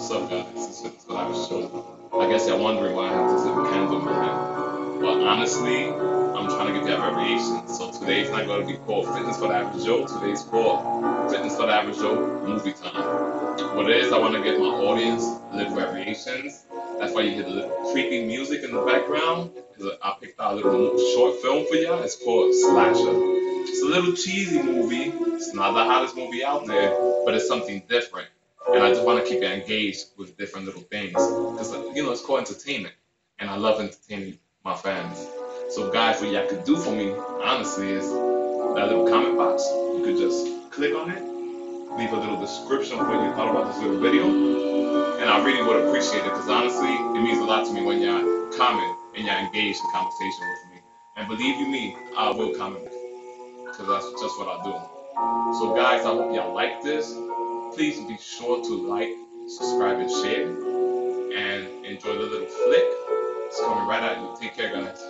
What's up, guys? This is Live Show. I guess y'all wondering why I have this little candle in my hand. Well, honestly, I'm trying to give y'all variations. So today's not going to be called Fitness for the Average Joe. Today's called Fitness for the Average Joe Movie Time. What it is, I want to get my audience a little variations. That's why you hear the little creepy music in the background. I picked out a little short film for y'all. It's called Slasher. It's a little cheesy movie. It's not the hottest movie out there, but it's something different. And I just want to keep you engaged with different little things. Because, you know, it's called entertainment. And I love entertaining my fans. So, guys, what y'all could do for me, honestly, is that little comment box. You could just click on it, leave a little description of what you thought about this little video. And I really would appreciate it because, honestly, it means a lot to me when y'all comment and y'all engage in conversation with me. And believe you me, I will comment because that's just what I do. So, guys, I hope y'all like this. Please be sure to like, subscribe, and share. And enjoy the little flick. It's coming right at you. Take care, guys.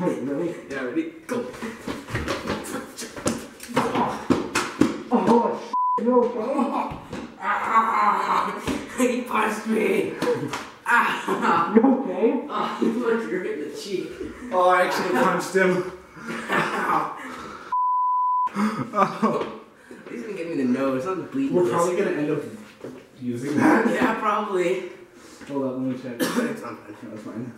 Wait, really? Yeah, ready? Go. Oh, shit, you okay? Ah! He punched me. Ah! You okay? Oh, he punched me in the cheek. Oh, I actually punched him. Ow. He's gonna get me the nose. I'm bleeding. We're probably gonna end up using that. Yeah, probably. Hold up, let me check. It's not bad. That's fine.